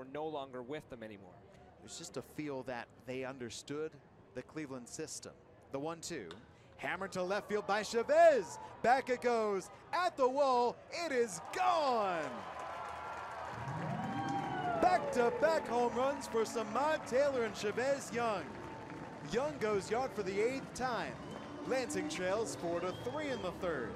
were no longer with them anymore. It just a feel that they understood the Cleveland system. The one-two. hammer to left field by Chavez. Back it goes. At the wall. It is gone. Back-to-back home runs for Samad Taylor and Chavez Young. Young goes yard for the eighth time. Lansing trails four to three in the third.